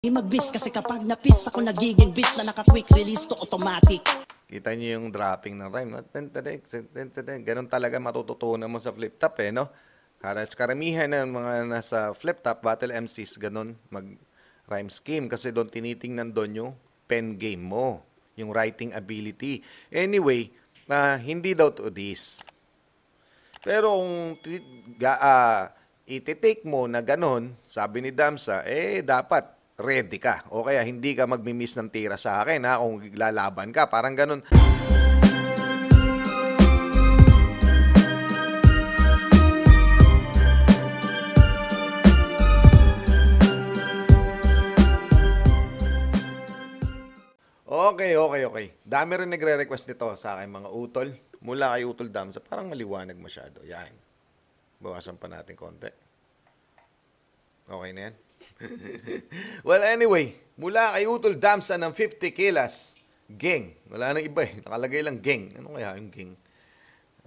Mag-bis kasi kapag napis ako nagiging bis na naka-quick release to automatic. Kita niyo yung dropping ng rhyme. Ganun talaga matututunan mo sa flip top eh, no? Kara- Karamihan ng mga nasa flip top, battle MCs, ganun mag rhyme scheme kasi doon tinitingnan doon yung pen game mo, yung writing ability. Anyway, na hindi daw to this. Pero kung ah, iti-take mo na ganun, sabi ni Damsa, eh dapat ready ka. O kaya hindi ka magmi-miss ng tira sa akin ha, kung lalaban ka. Parang ganun. Okay, okay, okay. Dami rin nagre-request nito sa akin mga utol. Mula kay Utol Damsa, parang maliwanag masyado. Yan. Bawasan pa natin konti. Okay na yan? well, anyway, mula kay Utol Damsa ng 50 kilas, gang. Wala nang iba eh. Nakalagay lang gang. Ano kaya yung gang?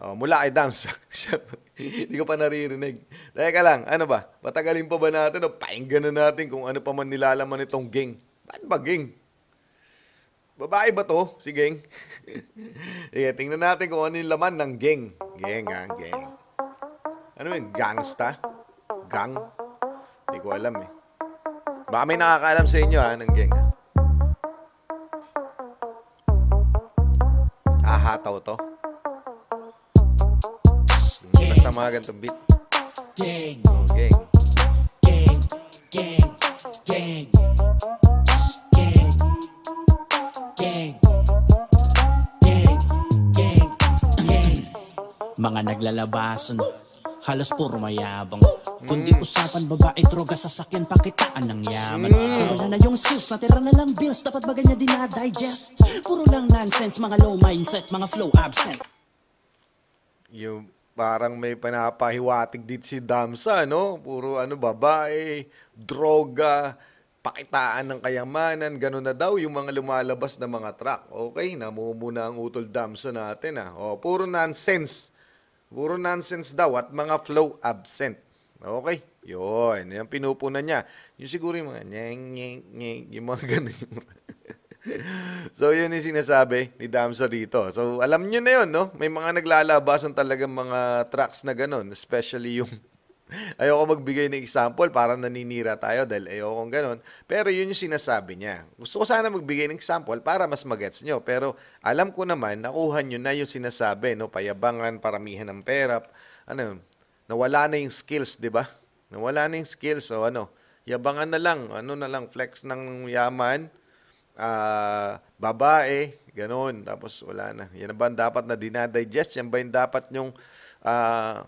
Oh, mula kay Damsa. Hindi ko pa naririnig. Teka lang, ano ba? Patagalin pa ba natin o painggan na natin kung ano pa man nilalaman nitong gang? Ba't ba gang? Babae ba to? Si gang? Sige, tingnan natin kung ano yung laman ng gang. Gang, ah, gang. Ano yun? Gangsta? Gang? Hindi ko alam eh. Baka may nakakaalam sa inyo ha, ng gang. ha. Hahataw to. Hmm, Basta mga ganitong beat. Gang, Oh, gang. gang, gang, gang. Gang. Gang. Gang. Gang. Gang. Mga naglalabasan, halos puro mayabang. Kundi usapan babae, droga, sasakyan, pakitaan ng yaman. Kung wala na yung skills, natira na lang bills, dapat ba ganyan din na-digest? Puro lang nonsense, mga low mindset, mga flow absent. Yung parang may panapahiwatig dito si Damsa, no? Puro ano, babae, droga, pakitaan ng kayamanan, gano'n na daw yung mga lumalabas na mga track. Okay, namumuna ang utol Damsa natin, ah. O, puro nonsense. Puro nonsense daw at mga flow absent. Okay, yun. Yung pinupunan niya. Yung siguro yung mga nyeng, nyeng, nyeng, yung mga gano'n yung so, yun yung sinasabi ni Damsa dito. So, alam nyo na yun, no? May mga naglalabasan talaga mga tracks na ganun. Especially yung... ayoko magbigay ng example para naninira tayo dahil ayoko ganun. Pero yun yung sinasabi niya. Gusto ko sana magbigay ng example para mas magets nyo. Pero alam ko naman, nakuha nyo na yung sinasabi, no? Payabangan, paramihan ng pera. Ano, nawala na yung skills, di ba? Nawala na yung skills. So, ano, yabangan na lang. Ano na lang, flex ng yaman ah, babae, ganun. Tapos wala na. Yan ba ang dapat na dinadigest? Yan ba yung dapat yung ah,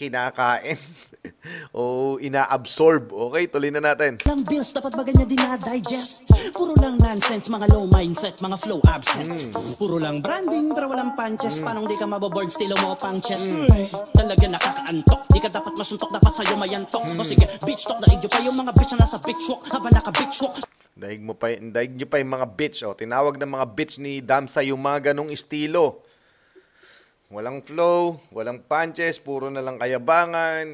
kinakain o ina-absorb? Okay, tuloy na natin. Lang bills, dapat ba ganyan din na-digest? Puro lang nonsense, mga low mindset, mga flow absent. Puro lang branding, pero walang punches. Paano di ka mababoard, stilo mo pang chess? Talaga nakakaantok, di ka dapat masuntok, dapat sa'yo mayantok. O sige, bitch talk, daig pa yung mga bitch na nasa bitch walk, habang naka-bitch walk. Daig mo pa, daig nyo pa yung mga bitch. O, tinawag ng mga bitch ni Damsa yung mga ganong estilo. Walang flow, walang punches, puro na lang kayabangan.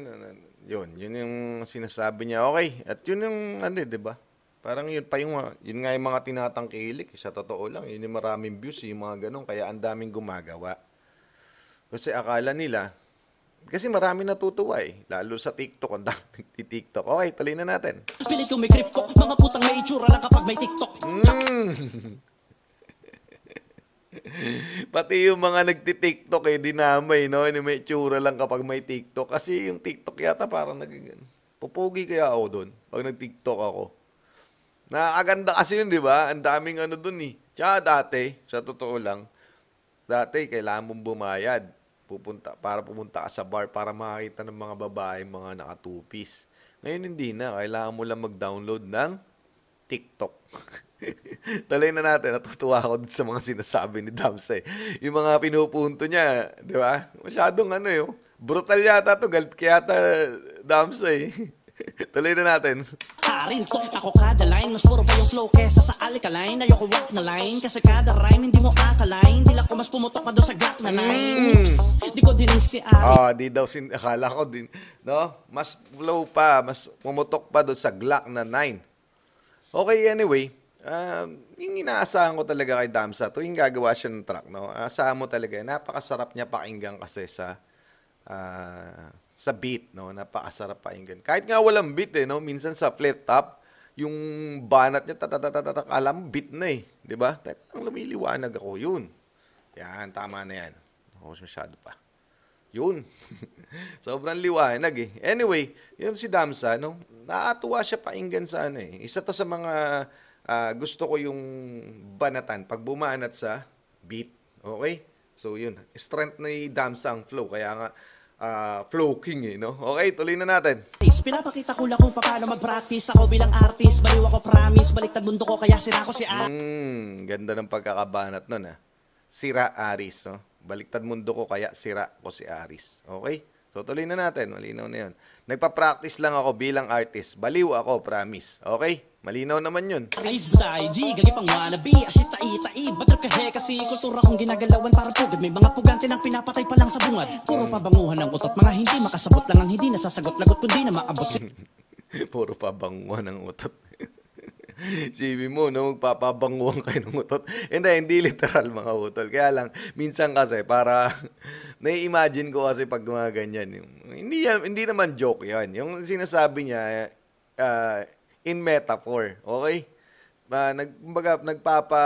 Yun, yun yung sinasabi niya. Okay, at yun yung ano, 'di ba? Parang yun pa yung yun nga yung mga tinatangkilik, sa totoo lang, yun yung maraming views, yung mga ganun, kaya ang daming gumagawa. Kasi akala nila, kasi marami natutuwa eh, lalo sa TikTok, ang daming TikTok. Okay, tuloy na natin. Pilit yung may grip ko, mga putang may itsura lang kapag may TikTok. Mm. Pati yung mga nagti-TikTok eh, dinamay, no? Yung may tsura lang kapag may TikTok. Kasi yung TikTok yata parang naging... Pupugi kaya ako doon pag nag-TikTok ako. Nakakaganda kasi yun, di ba? Ang daming ano doon eh. Tsaka dati, sa totoo lang, dati kailangan mong bumayad pupunta, para pumunta ka sa bar para makakita ng mga babae, mga naka-two-piece. Ngayon hindi na. Kailangan mo lang mag-download ng TikTok. Tuloy na natin. Natutuwa ako sa mga sinasabi ni Damsa eh. Yung mga pinupunto niya, di ba? Masyadong ano eh. oh. Brutal yata to. Galit kaya yata Damsa eh. Tuloy na natin. Harin ko, ako kada line Mas puro pa yung flow kesa sa alkaline Ayoko walk na line Kasi kada rhyme hindi mo akalain Dila ko mas pumutok pa doon sa gak na line Oops, di ko din si Ari Ah, di daw sin akala ko din, no? Mas flow pa, mas pumutok pa doon sa Glock na 9. Okay, anyway, um, yung inaasahan ko talaga kay Damsa, tuwing gagawa siya ng track, no? Asahan mo talaga, napakasarap niya pakinggan kasi sa ah, sa beat, no? Napakasarap pakinggan. Kahit nga walang beat, eh, no? Minsan sa flat top, yung banat niya, tatatatatak, alam beat na eh. Ba? Teka lang, lumiliwanag ako. Yun. Yan, tama na yan. Ako masyado pa. Yun. Sobrang liwanag eh. Anyway, yun si Damsa, no? Naatuwa siya painggan sa ano eh. Isa to sa mga ah, gusto ko yung banatan pag bumanat sa beat. Okay? So yun, strength ni Damsa ang flow. Kaya nga, ah, flow king eh, no? Okay, tuloy na natin. Pinapakita ko lang kung paano mag-practice Ako bilang artist, baliw ako promise Baliktad mundo ko kaya sira ko si A Hmm, ganda ng pagkakabanat nun ah. Sira Aris, no? Baliktad mundo ko kaya sira ko si Aris. Okay? So tuloy na natin, malinaw na yun. Nagpa-practice lang ako bilang artist. Baliw ako, promise. Okay? Malinaw naman yun. G, gagi pang wannabe Asit tai tai, batrip ka he Kasi kultura kong ginagalawan para pugad May mga pugante nang pinapatay pa lang sa bungad Puro pabanguhan ng utot Mga hindi makasabot lang ang hindi nasasagot Lagot kundi na maabot Puro pabanguan ng utot. Sibi mo, no, magpapabanguan kayo ng utot. Hindi, hindi literal mga utol. Kaya lang, minsan kasi, para, nai-imagine ko kasi pag mga ganyan. Yung, hindi, hindi naman joke yan. Yung sinasabi niya, ah, in metaphor, okay? Uh, nag, kumbaga, nagpapa,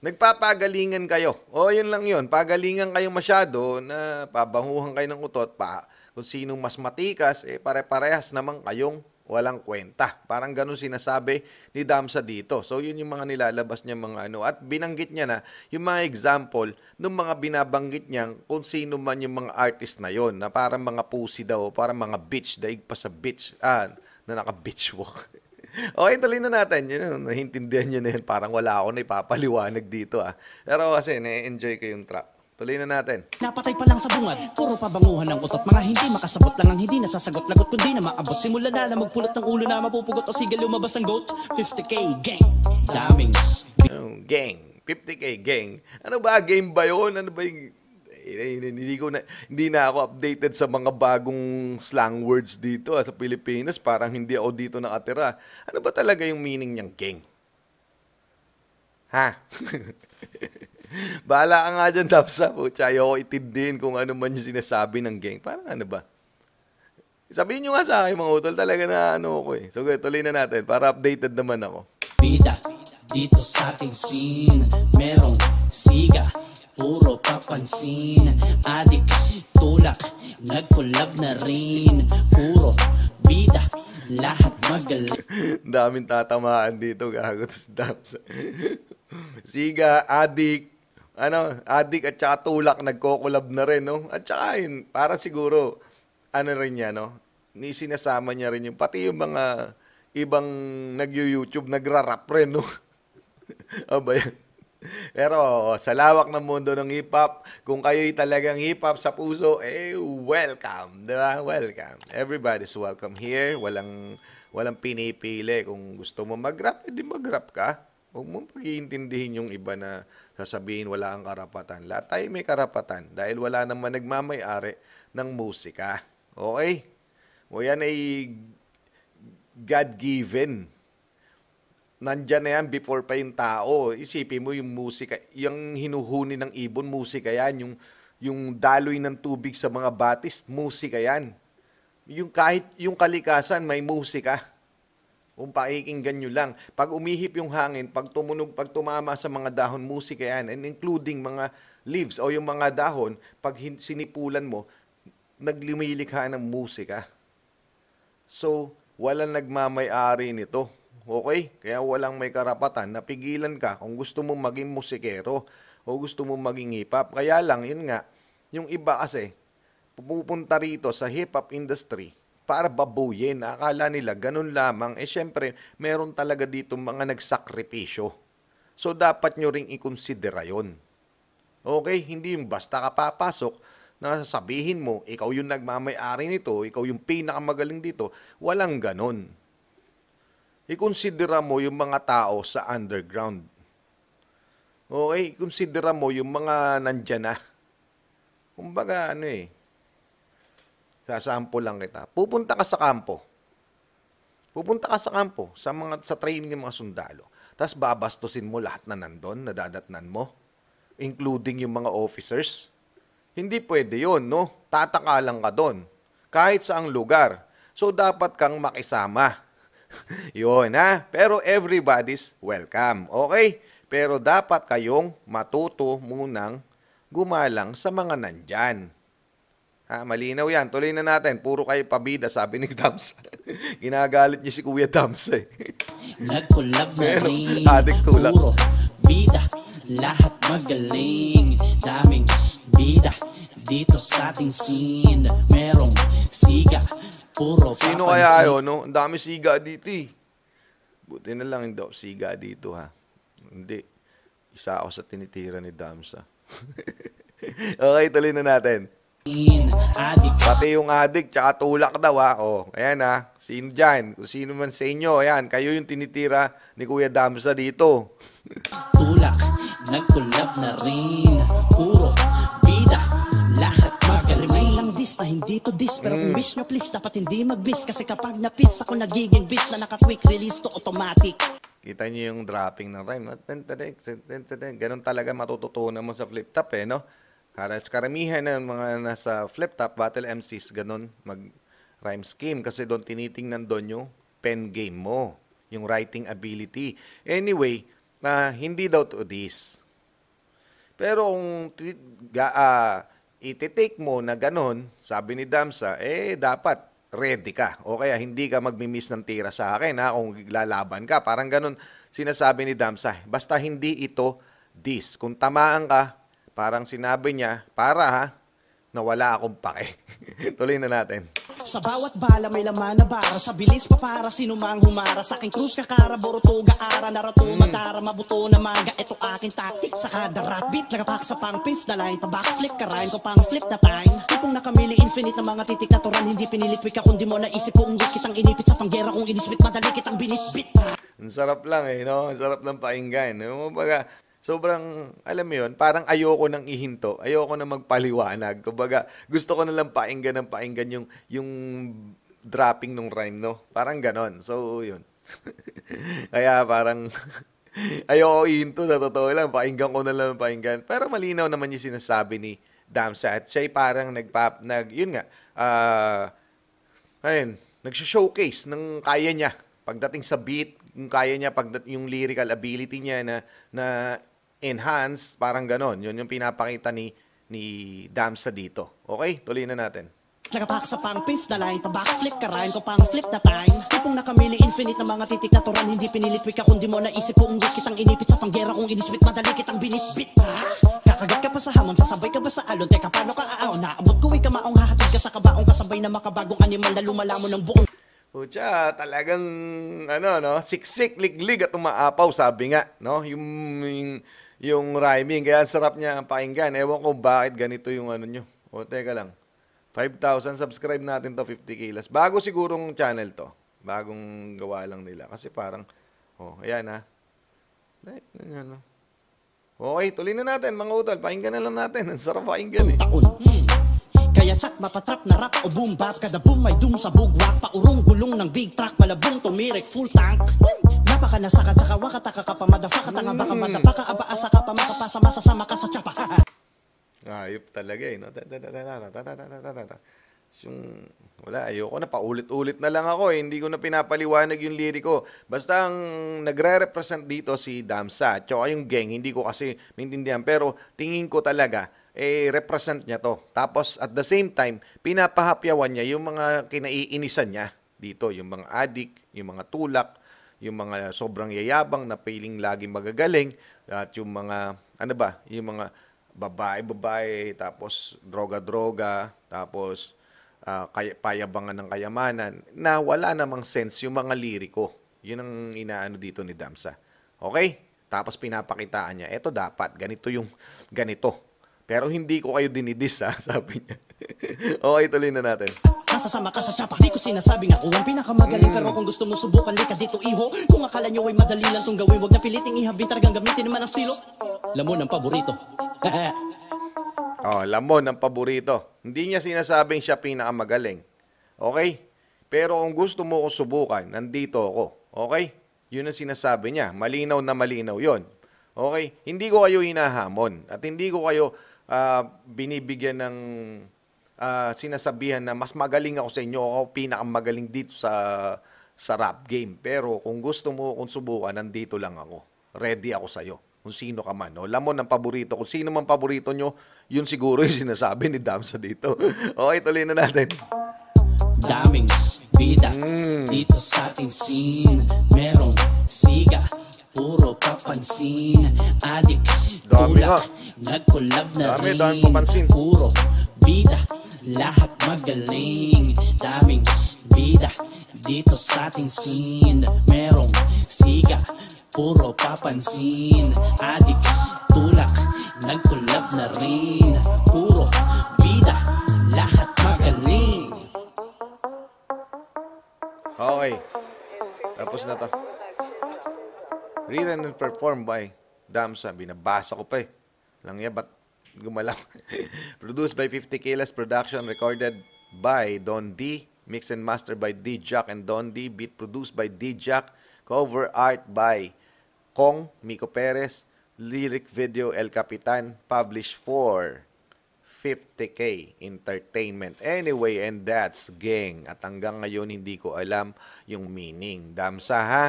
nagpapagalingan kayo. O, yun lang yun. Pagalingan kayo masyado na pabanguhan kayo ng utot pa. Kung sinong mas matikas, eh pare-parehas naman kayong walang kwenta. Parang ganun sinasabi ni Damsa dito. So, yun yung mga nilalabas niya mga ano. At binanggit niya na yung mga example ng mga binabanggit niya kung sino man yung mga artist na yon na parang mga pussy daw, parang mga bitch, daig pa sa bitch, ah, na naka-bitch walk. Okay, tuloy na natin. Yun, nahintindihan nyo na yun. Parang wala ako na ipapaliwanag dito ah. Pero kasi, na-enjoy ko yung track. Tuloy na natin. Napatay pa lang sa bungad Puro pabanguhan ng utot Mga hindi makasabot lang ang hindi nasasagot Lagot kundi na maabot Simula na lang magpulot ng ulo na mapupugot O sige lumabas ang goat 50k gang Daming Ano, gang. 50k gang. Ano ba? Game ba yun? Ano ba yung... Eh, Hindi, ko na, hindi na ako updated sa mga bagong slang words dito ah, sa Pilipinas. Parang hindi ako dito nakatira. Ano ba talaga yung meaning niyang gang? Ha? Bahala ka nga dyan, Tapsa. Pucha, ayoko itindihin kung ano man yung sinasabi ng gang. Parang ano ba? Sabihin nyo nga sa akin, mga utol, talaga na ano ko eh. So, tuloy na natin para updated naman ako. Bida Dito sa ating scene Merong siga Puro papansin Adik Tulak Nagkulab na rin Puro Bida Lahat magaling daming tatamaan dito, gago Dams. Siga, adik, ano, adik at saka tulak nagko-collab na rin, no? At saka yun, para siguro, ano rin niya, no? Ni sinasama niya rin yung, pati yung mga ibang nag-YouTube, nagra-rap rin, no? Aba yan. Pero sa lawak ng mundo ng hip-hop, kung kayo'y talagang hip-hop sa puso, eh, welcome, di ba? Welcome. Everybody's welcome here. Walang, walang pinipili. Kung gusto mo mag-rap, edi mag-rap ka. Huwag mo pag-iintindihin yung iba na sasabihin wala kang karapatan. Lahat tayo may karapatan dahil wala naman nagmamay-ari ng musika. Okay? O yan ay God-given nandyan na yan before pa yung tao. Isipin mo yung musika, yung hinuhuni ng ibon, musika yan. Yung, yung daloy ng tubig sa mga batis, musika yan. Yung kahit yung kalikasan, may musika. Kung pakikinggan nyo lang. Pag umihip yung hangin, pag tumunog, pag tumama sa mga dahon, musika yan. And including mga leaves o yung mga dahon, pag sinipulan mo, naglimilikha ng musika. So, walang nagmamay-ari nito. Okay? Kaya walang may karapatan. Napigilan ka kung gusto mo maging musikero o gusto mo maging hip-hop. Kaya lang, yun nga, yung iba kasi, pupunta rito sa hip-hop industry para babuyin. Akala nila ganun lamang. Eh, syempre, meron talaga dito mga nagsakripisyo. So, dapat nyo ring ikonsidera yun. Okay? Hindi yung basta ka papasok na sabihin mo, ikaw yung nagmamay-ari nito, ikaw yung pinakamagaling dito. Walang ganon. Ikonsidera mo yung mga tao sa underground. Okay? Ikonsidera mo yung mga nandyan na. Kumbaga, ano eh, sasampo lang kita. Pupunta ka sa kampo. Pupunta ka sa kampo, sa mga sa training ng mga sundalo. Tapos babastusin mo lahat na nandun, nadadatnan mo, including yung mga officers. Hindi pwede yon, no? Tataka lang ka doon. Kahit saang lugar. So, dapat kang makisama. Yun, ha? Pero everybody's welcome. Okay? Pero dapat kayong matuto munang gumalang sa mga nandyan. Ha, malinaw yan. Tuloy na natin. Puro kayo pabida, sabi ni Dams. Ginagalit niyo si Kuya Dams eh. Nagkulab na rin adik tulak. Puro bida Lahat magaling Daming bida Dito sa ating scene Merong siga Puro Sino papansin. kaya yun, no? Ang dami siga dito eh. Buti na lang hindi siga dito, ha? Hindi. Isa ako sa tinitira ni Damsa. okay, tuloy na natin. Pati yung adik, tsaka tulak daw, ha? O, ayan, ha? Sino dyan? Kung sino man sa inyo, ayan. Kayo yung tinitira ni Kuya Damsa dito. tulak Nagkulab na rin Puro bida Lahat magaling May lang dis na hindi to dis Pero kung wish nyo please Dapat hindi mag-bis Kasi kapag na-piss Ako nagiging bis Na naka-quick release to automatic Kita niyo yung dropping ng rhyme. Ganun talaga matututunan mo sa flip top eh, no? Kar- Karamihan ng mga nasa flip top, battle MCs, ganun mag rhyme scheme kasi doon tinitingnan doon yung pen game mo, yung writing ability. Anyway, na hindi daw to this. Pero kung ah, iti-take mo na ganun, sabi ni Damsa, eh dapat ready ka. O kaya hindi ka magmi-miss ng tira sa akin ha, kung lalaban ka. Parang ganun sinasabi ni Damsa. Basta hindi ito this. Kung tamaan ka, parang sinabi niya, para ha, na wala akong pake. Tuloy na natin. Sa bawat bala may laman na bara Sa bilis pa para sino mang humara Sa aking krus kakara, borutuga ara Narato matara, mabuto na maga Ito aking tactic sa kada rap beat Nagapak sa pang fifth na line Pa backflip ka rhyme ko pang flip na time Tipong nakamili infinite na mga titik na turan Hindi pinilitwik ka kundi mo naisip ko Ungit kitang inipit sa panggera Kung iniswit madali kitang binitbit Ang sarap lang eh, no? Ang sarap lang pakinggan. Yung Kumbaga, sobrang, alam mo yun, parang ayoko nang ihinto. Ayoko na magpaliwanag. Kumbaga, gusto ko na lang pakinggan ng pakinggan yung, yung dropping ng rhyme, no? Parang ganon. So, yun. Kaya parang, ayoko ihinto, sa totoo lang. Pakinggan ko na lang pakinggan. Pero malinaw naman yung sinasabi ni Damsa. At siya'y parang nagpap, nag, yun nga, ah, ayun, nag-showcase ng kaya niya pagdating sa beat, yung kaya niya pag yung lyrical ability niya na na enhance, parang ganon. Yun yung pinapakita ni ni Damsa dito. Okay, tuloy na natin. Nagapak sa pang fifth na line Pa backflip ka rhyme ko pang flip na time Tipong nakamili infinite na mga titik na turan Hindi pinilitwik ka kundi mo naisip ko Ungit kitang inipit sa panggera Kung iniswit madali kitang binitbit ha? Kakagat ka pa sa hamon Sasabay ka ba sa alon Teka paano ka aaon Naabot ko ka maong hahatid ka sa kabaong Kasabay na makabagong animal na lumalamon ng buong Pucha, talagang ano no, siksik liglig at umaapaw sabi nga, no? Yung yung, yung rhyming kaya sarap niya pakinggan. Ewan ko bakit ganito yung ano nyo. O teka lang. 5,000 subscribe natin to 50 kilos. Bago sigurong channel to. Bagong gawa lang nila kasi parang oh, ayan ha. Ay, ayan, no? Okay, tuloy na natin mga utol. Pakinggan na lang natin. Ang sarap pakinggan eh. hmm. Kaya tsak mapatrap na rap o boom bap Kada boom may doom sa bugwak Paurong gulong ng big truck Malabong tumirik full tank Baka ka nasaka tsaka wakataka ka pa Madafaka tanga baka madapaka Abaasa ka pa makapasa masasama ka sa tsapa Ayop talaga eh no? Yung, wala, ayoko na, paulit-ulit na lang ako eh. Hindi ko na pinapaliwanag yung liriko. Basta ang nagre-represent dito si Damsa, tsaka yung gang, hindi ko kasi maintindihan. Pero tingin ko talaga, eh, represent niya to. Tapos at the same time, pinapahapyawan niya yung mga kinaiinisan niya dito, yung mga adik, yung mga tulak, yung mga sobrang yayabang na piling laging magagaling, at yung mga, ano ba, yung mga babae-babae, tapos droga-droga, tapos ah, kaya, payabangan ng kayamanan, na wala namang sense yung mga liriko. Yun ang inaano dito ni Damsa. Okay? Tapos pinapakitaan niya, eto dapat, ganito yung ganito. Pero hindi ko kayo dinidis ha, sabi niya. okay, tuloy na natin. Masasama ka sa tsapa Di ko sinasabing ako ang pinakamagaling Pero kung gusto mo subukan, di ka dito iho Kung akala nyo ay madali lang tong gawin Huwag na piliting ihabin Talagang gamitin naman ang stilo Lamon ang paborito Oh, lamon ang paborito. Hindi niya sinasabing siya pinakamagaling. Okay? Pero kung gusto mo ko subukan, nandito ako. Okay? Yun ang sinasabi niya. Malinaw na malinaw yon. Okay? Hindi ko kayo hinahamon. At hindi ko kayo ah, binibigyan ng ah, sinasabihan na mas magaling ako sa inyo. Ako pinakamagaling dito sa sa rap game. Pero kung gusto mo kung subukan, nandito lang ako. Ready ako sa'yo. Kung sino ka man. No? Lamon ng paborito. Kung sino man paborito nyo, yun siguro yung sinasabi ni Damsa dito. okay, tuloy na natin. Daming bida Mm. dito sa ating scene Merong siga, puro papansin Adik, Dami tulak, nagkulab na Dami, rin daming papansin. Puro bida, lahat magaling Daming bida dito sa ating scene Merong siga, puro papansin Adik, tulak, nagkulab na rin Puro bida, lahat magaling Okay. Tapos na to. Written and performed by Damsa. Binabasa ko pa eh. Lang yan, ba't gumalaw? Produced by 50 Kilas Production. Recorded by Don D. Mix and master by D. Jack and Don D. Beat produced by D. Jack. Cover art by Kong Miko Perez. Lyric video El Capitan. Published for 50k entertainment. Anyway, and that's gang. At hanggang ngayon, hindi ko alam yung meaning. Damsa, ha?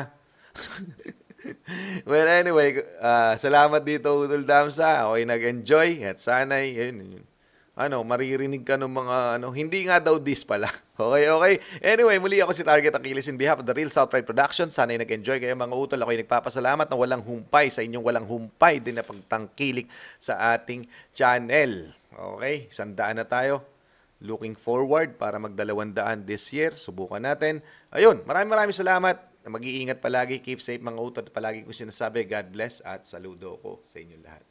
well, anyway, ah, salamat dito, Udol Damsa. Ako'y nag-enjoy at sana'y, yun, yun, ano, maririnig ka ng mga, ano, hindi nga daw this pala. Okay, okay. Anyway, muli ako si Target Achilles in behalf of the Real South Pride Production. Sana'y nag-enjoy kayo mga utol. Ako'y nagpapasalamat na walang humpay sa inyong walang humpay din na pagtangkilik sa ating channel. Okay, sandaan na tayo. Looking forward para magdalawandaan this year. Subukan natin. Ayun, maraming maraming salamat. Mag-iingat palagi. Keep safe mga utol. Palagi ko sinasabi, God bless at saludo ko sa inyong lahat.